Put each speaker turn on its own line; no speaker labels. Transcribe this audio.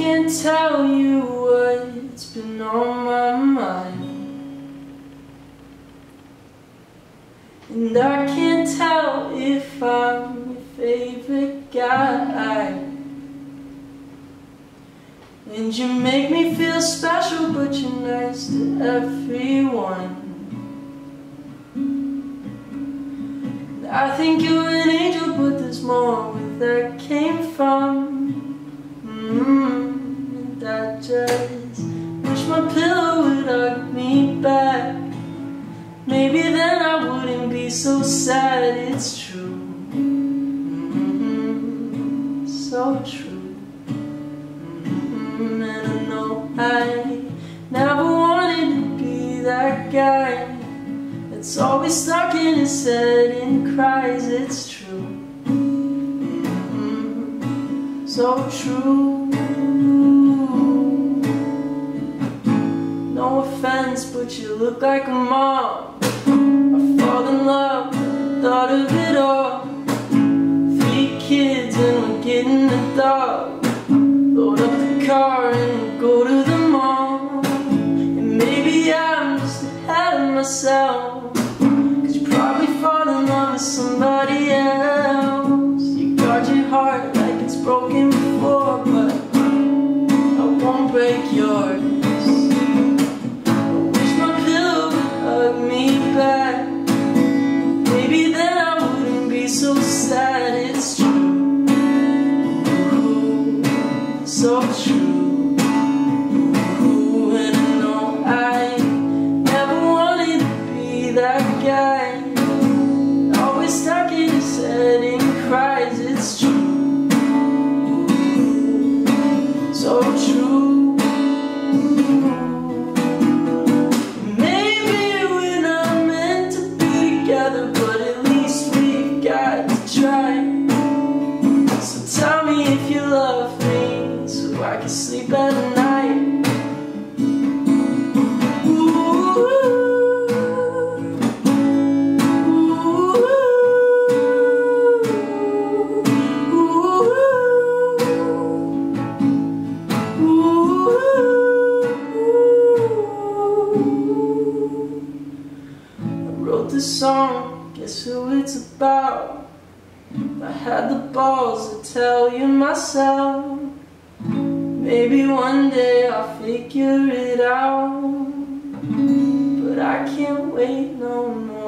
can't tell you what's been on my mind. And I can't tell if I'm your favorite guy. And you make me feel special but you're nice to everyone. I think you're an angel but there's more where that came from back Maybe then I wouldn't be so sad, it's true mm-hmm. So true mm-hmm. And I know I never wanted to be that guy That's always stuck in his head and cries, it's true mm-hmm. So true but you look like a mom I fall in love, thought of it all. Three kids and we're getting a dog. Load up the car and go to the mall. And maybe I'm just ahead of myself. Cause you probably fall in love with somebody else. You guard your heart like it's broken before But I won't break yours so true. And I know I never wanted to be that guy? Always stuck in cries, it's true. So true. Maybe we're not meant to be together But at least we've got to try. So tell me if you love me I can sleep at night this song, guess who it's about? I had the balls to tell you myself Maybe one day I'll figure it out. But I can't wait no more.